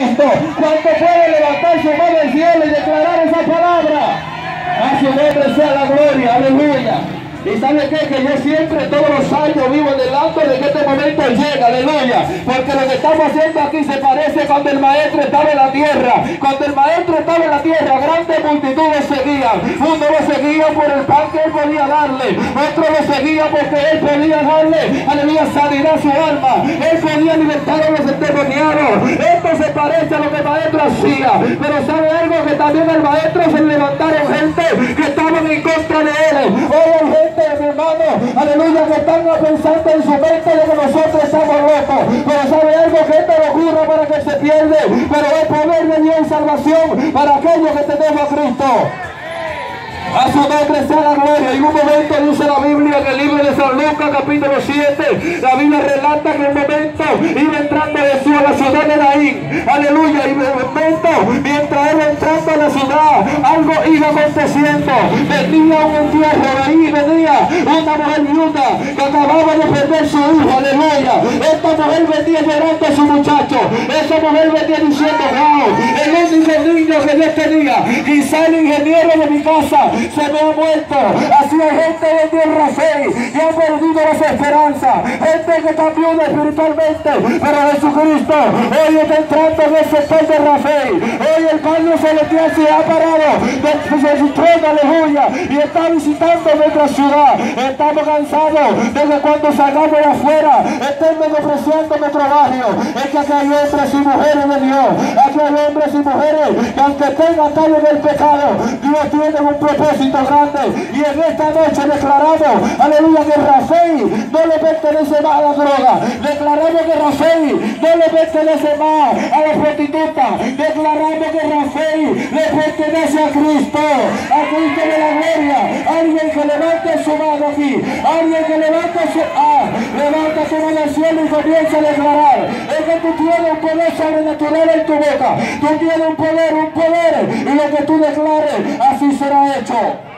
¿Cuánto puede levantar su mano al cielo y declarar esa palabra? A su nombre sea la gloria, aleluya. Y sabe qué? Que yo siempre, todos los años, vivo delante de que este momento llegue, aleluya. Porque lo que estamos haciendo aquí se parece cuando el maestro estaba en la tierra. Cuando el maestro estaba en la tierra, grandes multitudes Uno lo seguía por el pan que él podía darle. Otro lo seguía porque él podía darle, aleluya, sanidad a su alma. Él podía libertar a los endemoniados. Esto se parece a lo que el maestro hacía. Pero sabe algo que también el maestro se levantaron gente que estaban en contra de él. Hoy hay gente, mi hermano, aleluya, que están pensando en su mente de que nosotros estamos locos. Pero sabe algo que esto no ocurre para que se pierde. Pero hay poder de Dios salvación para aquellos que tenemos a Cristo. A su nombre sea la gloria. En un momento dice la Biblia en el libro de San Lucas, capítulo 7. La Biblia relata que en un momento iba entrando Jesús a la ciudad de Naín. Aleluya. Y en un momento, mientras él entrando a la ciudad, algo iba aconteciendo. Venía un entierro ahí, venía una mujer viuda que acababa de perder su hijo. Aleluya. Esta mujer venía llorando a su muchacho. Esa mujer venía diciendo, wow, el único niño que Dios tenía. Quizá el ingeniero de mi casa se me ha muerto. Así hay gente de tierra fe que ha perdido las esperanzas. Gente que cambió espiritualmente. Pero Jesucristo hoy está entrando en el sector de Rafael. Hoy el Padre Celestial se ha parado de su trono, aleluya. Y está visitando nuestra ciudad. Estamos cansados de que cuando salgamos de afuera estén menospreciando nuestro barrio. Es que hay hombres y mujeres de Dios. Aquí hay hombres y mujeres que aunque tengan tallo del pecado, Dios tiene un propósito grande. Y en esta noche declaramos, aleluya, que Rafael no le pertenece más a la droga. Declaramos que Rafael no le pertenece más a la prostituta. Declaramos que Rafael le pertenece a Cristo, a Cristo de la gloria. Alguien que levante su mano aquí, alguien que levante su ah, levanta su mano cielo y comienza a declarar. Es que tú tienes un poder sobrenatural en tu boca. Tú tienes un poder, un poder. Y lo que tú declares, así será hecho.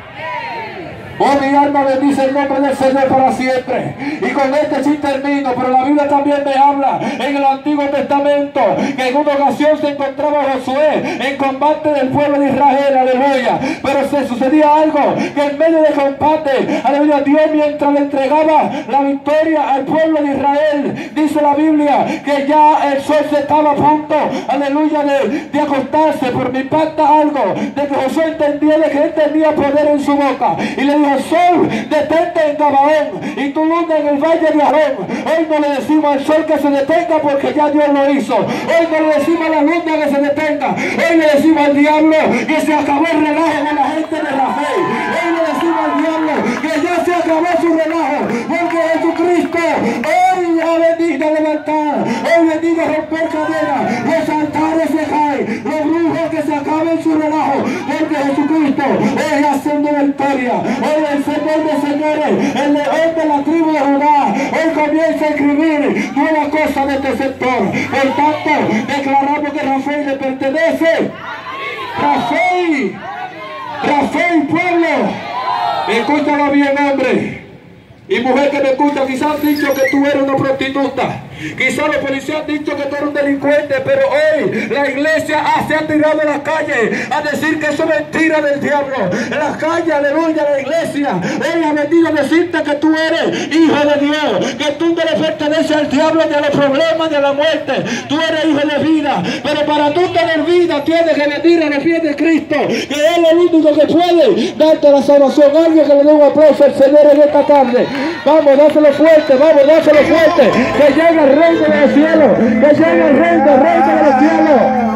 Oh, mi alma bendice el nombre del Señor para siempre. Y con este sí termino, pero la Biblia también me habla en el Antiguo Testamento que en una ocasión se encontraba Josué en combate del pueblo de Israel, aleluya. Pero se sucedía algo que en medio de combate, aleluya, Dios mientras le entregaba la victoria al pueblo de Israel, dice la Biblia que ya el sol se estaba a punto, aleluya, de, de acostarse. Pero me impacta algo de que Josué entendía de que él tenía poder en su boca. Y le dijo, sol, detente en Gabaón y tu luna en el valle de Arón. Hoy no le decimos al sol que se detenga porque ya Dios lo hizo. Hoy no le decimos a la luna que se detenga. Hoy le decimos al diablo que se acabó el relajo de la gente de Rafael. Hoy le decimos al diablo que ya se acabó su relajo porque Jesucristo hoy ha venido a levantar. Hoy ha venido a romper cadenas. Los altares se caen. Los se acaben su relajo porque Jesucristo hoy haciendo victoria. Hoy el Señor de señores, el león de la tribu de Judá, hoy comienza a escribir nueva cosa de este sector. Por tanto, declaramos que Rafael le pertenece. Rafael, Rafael pueblo, escúchalo bien hombre. Y mujer que me escucha, quizás han dicho que tú eres una prostituta. Quizás los policías han dicho que tú eres un delincuente, pero hoy la iglesia se ha tirado a la calle a decir que eso es mentira del diablo. En la calle, aleluya, la iglesia. Hoy ha venido a decirte que tú eres hijo de Dios, que tú no le perteneces al diablo ni a los problemas ni a la muerte. Tú eres hijo de vida, pero para tú tener vida tienes que venir a los pies de Cristo, que Él es el único que puede darte la salvación. Alguien que le dé un aplauso al Señor en esta tarde. Vamos, dáselo fuerte, vamos, dáselo fuerte. Que llegue el rey de los cielos, que llegue el rey del rey de los cielos.